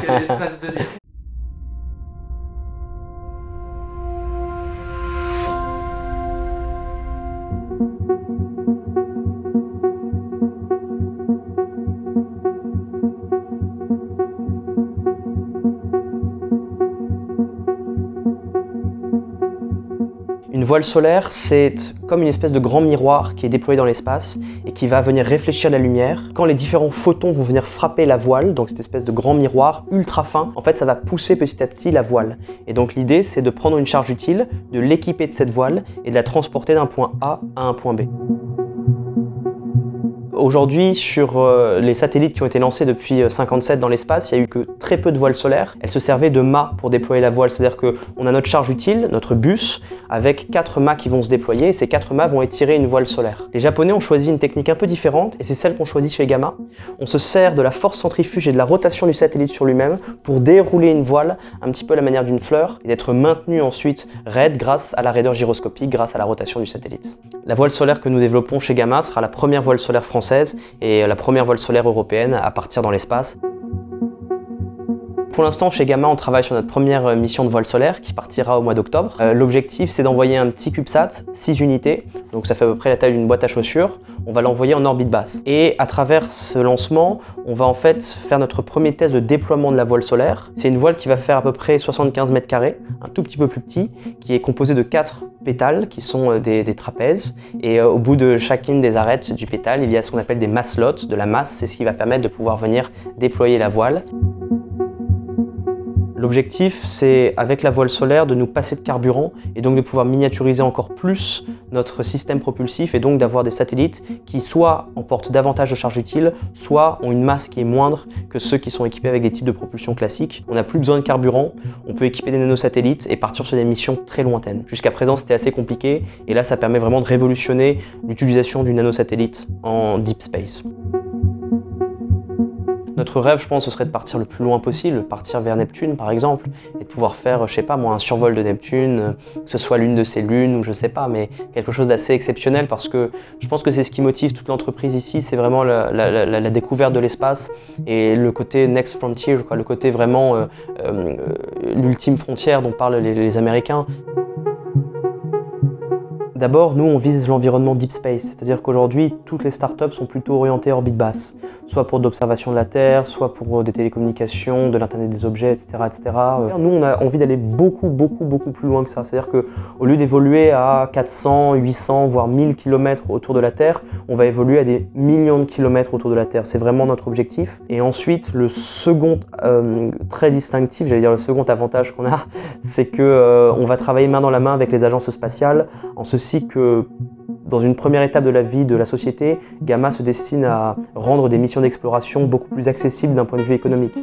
C'est l'espace deuxième. Une voile solaire, c'est comme une espèce de grand miroir qui est déployé dans l'espace et qui va venir réfléchir la lumière. Quand les différents photons vont venir frapper la voile, donc cette espèce de grand miroir ultra fin, en fait ça va pousser petit à petit la voile. Et donc l'idée c'est de prendre une charge utile, de l'équiper de cette voile et de la transporter d'un point A à un point B. Aujourd'hui, sur euh, les satellites qui ont été lancés depuis 57 euh, dans l'espace, il n'y a eu que très peu de voiles solaires. Elles se servaient de mâts pour déployer la voile, c'est-à-dire qu'on a notre charge utile, notre bus, avec quatre mâts qui vont se déployer, et ces quatre mâts vont étirer une voile solaire. Les Japonais ont choisi une technique un peu différente, et c'est celle qu'on choisit chez Gamma. On se sert de la force centrifuge et de la rotation du satellite sur lui-même pour dérouler une voile un petit peu à la manière d'une fleur, et d'être maintenue ensuite raide grâce à la raideur gyroscopique, grâce à la rotation du satellite. La voile solaire que nous développons chez Gamma sera la première voile solaire française et la première voile solaire européenne à partir dans l'espace. Pour l'instant, chez Gamma, on travaille sur notre première euh, mission de voile solaire qui partira au mois d'octobre. Euh, l'objectif, c'est d'envoyer un petit CubeSat, 6 unités, donc ça fait à peu près la taille d'une boîte à chaussures. On va l'envoyer en orbite basse. Et à travers ce lancement, on va en fait faire notre premier test de déploiement de la voile solaire. C'est une voile qui va faire à peu près 75 mètres carrés, un tout petit peu plus petit, qui est composé de 4 pétales qui sont euh, des, des trapèzes. Et au bout de chacune des arêtes du pétale, il y a ce qu'on appelle des maslots. De la masse, c'est ce qui va permettre de pouvoir venir déployer la voile. L'objectif, c'est avec la voile solaire de nous passer de carburant et donc de pouvoir miniaturiser encore plus notre système propulsif et donc d'avoir des satellites qui soit emportent davantage de charge utile, soit ont une masse qui est moindre que ceux qui sont équipés avec des types de propulsion classiques. On n'a plus besoin de carburant, on peut équiper des nanosatellites et partir sur des missions très lointaines. Jusqu'à présent, c'était assez compliqué et là, ça permet vraiment de révolutionner l'utilisation du nanosatellite en deep space. Notre rêve, je pense, ce serait de partir le plus loin possible, partir vers Neptune par exemple, et de pouvoir faire, je sais pas moi, un survol de Neptune, euh, que ce soit l'une de ses lunes ou je sais pas, mais quelque chose d'assez exceptionnel parce que je pense que c'est ce qui motive toute l'entreprise ici, c'est vraiment la, découverte de l'espace et le côté next frontier, le côté vraiment euh, euh, l'ultime frontière dont parlent les Américains. D'abord, nous, on vise l'environnement deep space, c'est-à-dire qu'aujourd'hui, toutes les startups sont plutôt orientées orbite basse, soit pour l'observation de la Terre, soit pour euh, des télécommunications, de l'Internet des objets, etc. etc. Euh, nous, on a envie d'aller beaucoup, beaucoup, beaucoup plus loin que ça. C'est-à-dire qu'au lieu d'évoluer à 400, 800, voire 1000 km autour de la Terre, on va évoluer à des millions de kilomètres autour de la Terre. C'est vraiment notre objectif. Et ensuite, le second euh, très distinctif, j'allais dire le second avantage qu'on a, c'est que on va travailler main dans la main avec les agences spatiales, en ceci que dans une première étape de la vie de la société, Gamma se destine à rendre des missions d'exploration beaucoup plus accessibles d'un point de vue économique.